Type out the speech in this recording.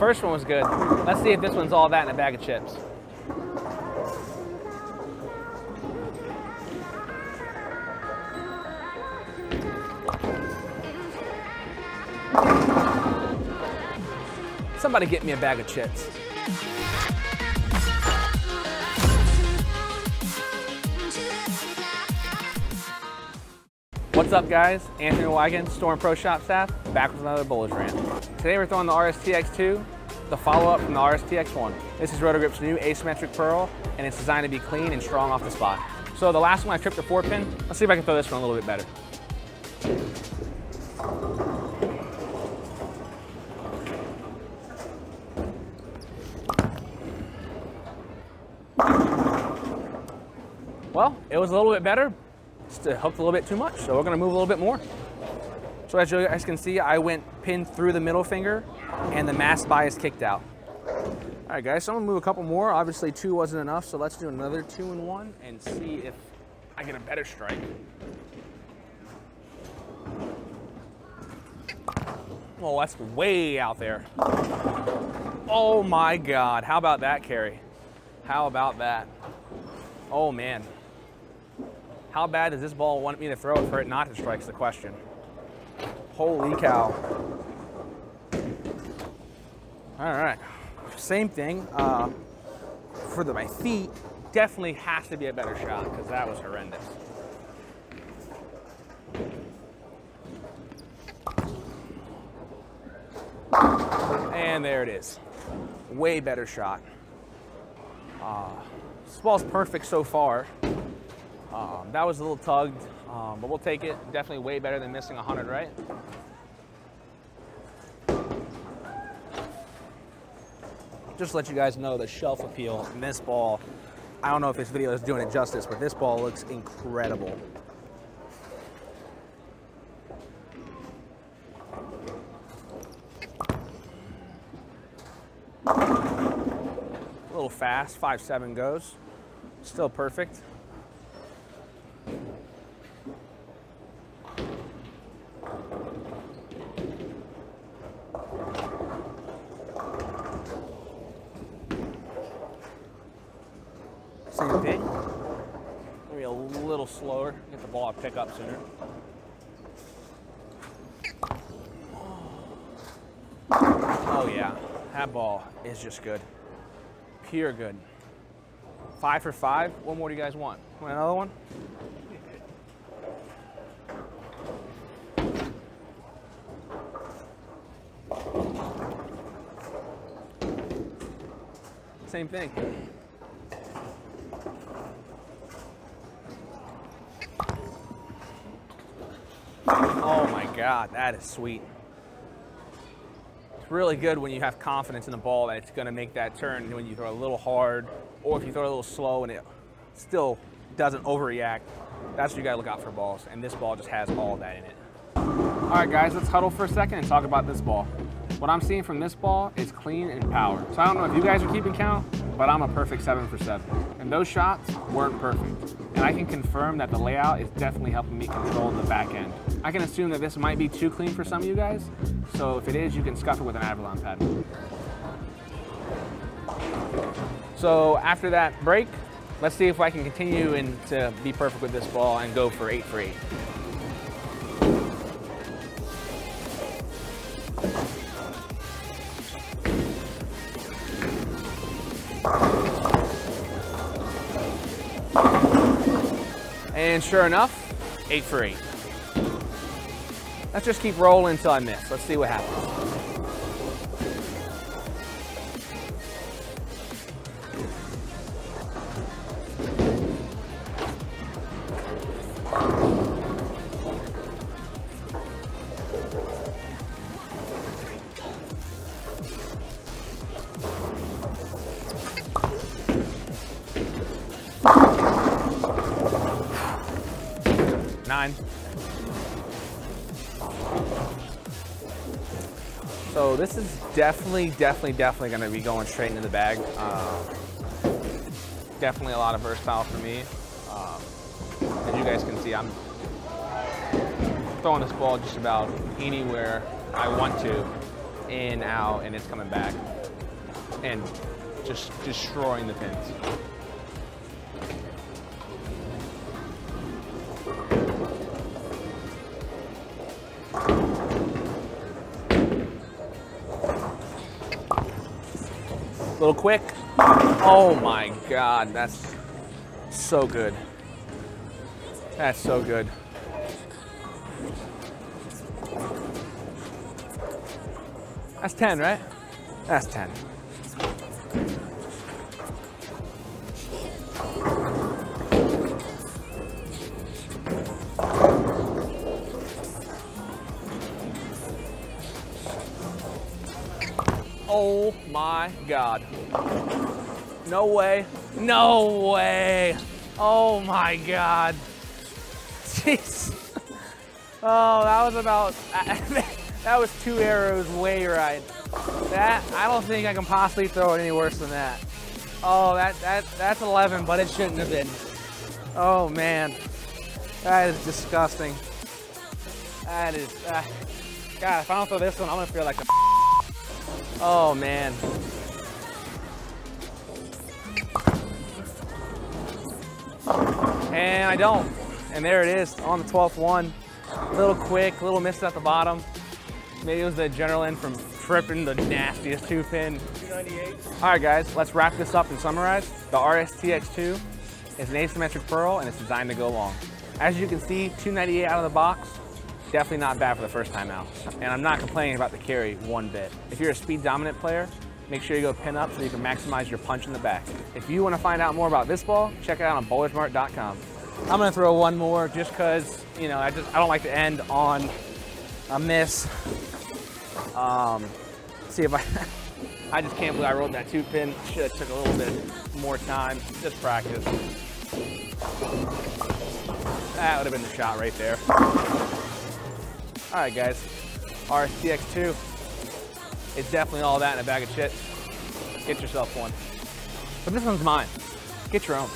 first one was good. Let's see if this one's all that in a bag of chips. Somebody get me a bag of chips. What's up guys? Anthony Wiegand, Storm Pro Shop staff, back with another Bowler's Rant. Today we're throwing the RSTX2, the follow-up from the RSTX1. This is Roto Grip's new asymmetric pearl, and it's designed to be clean and strong off the spot. So the last one I tripped a four pin, let's see if I can throw this one a little bit better. Well, it was a little bit better, just uh, hooked a little bit too much, so we're gonna move a little bit more. So as you guys can see, I went pinned through the middle finger and the mass bias kicked out. All right guys, so I'm gonna move a couple more. Obviously two wasn't enough, so let's do another two and one and see if I get a better strike. Oh, that's way out there. Oh my God, how about that carry? How about that? Oh man. How bad does this ball want me to throw it for it not to strike the question. Holy cow. All right, same thing. Uh, for the, my feet, definitely has to be a better shot because that was horrendous. And there it is. Way better shot. Uh, this ball's perfect so far. Um, that was a little tugged, um, but we'll take it. Definitely way better than missing 100, right? Just to let you guys know the shelf appeal in this ball. I don't know if this video is doing it justice, but this ball looks incredible. A little fast, 5-7 goes. Still perfect. Same thing. Maybe a little slower, get the ball to pick up sooner. Oh yeah, that ball is just good. Pure good. Five for five. What more do you guys want? Want another one? Same thing. Oh my God, that is sweet. It's really good when you have confidence in the ball that it's gonna make that turn when you throw a little hard or if you throw a little slow and it still doesn't overreact. That's what you gotta look out for balls. And this ball just has all that in it. All right guys, let's huddle for a second and talk about this ball. What I'm seeing from this ball is clean and power. So I don't know if you guys are keeping count, but I'm a perfect seven for seven. And those shots weren't perfect. And I can confirm that the layout is definitely helping me control the back end. I can assume that this might be too clean for some of you guys. So if it is, you can scuff it with an Abralon pad. So after that break, let's see if I can continue and to be perfect with this ball and go for eight for eight. And sure enough, eight for eight. Let's just keep rolling until I miss. Let's see what happens. Nine. So this is definitely, definitely, definitely going to be going straight into the bag. Um, definitely a lot of versatile for me. Um, as you guys can see, I'm throwing this ball just about anywhere I want to in, out, and it's coming back. And just destroying the pins. Little quick. Oh my God, that's so good. That's so good. That's 10, right? That's 10. Oh my God. No way. No way. Oh my God. Jeez. Oh, that was about, that was two arrows way right. That, I don't think I can possibly throw it any worse than that. Oh, that, that, that's 11, but it shouldn't have been. Oh man, that is disgusting. That is, uh, God, if I don't throw this one, I'm gonna feel like a Oh man. And I don't. And there it is on the 12th one. A little quick, little missed at the bottom. Maybe it was the adrenaline from tripping the nastiest two pin. 298. All right guys, let's wrap this up and summarize. The RSTX2 is an asymmetric pearl and it's designed to go long. As you can see, 298 out of the box, definitely not bad for the first time out. And I'm not complaining about the carry one bit. If you're a speed dominant player, make sure you go pin up so you can maximize your punch in the back. If you want to find out more about this ball, check it out on bowlersmart.com. I'm gonna throw one more just cause, you know, I just I don't like to end on a miss. Um, see if I, I just can't believe I rolled that two pin. Should have took a little bit more time, just practice. That would have been the shot right there. All right, guys, RSTX2. It's definitely all that in a bag of shit. Get yourself one. But this one's mine. Get your own.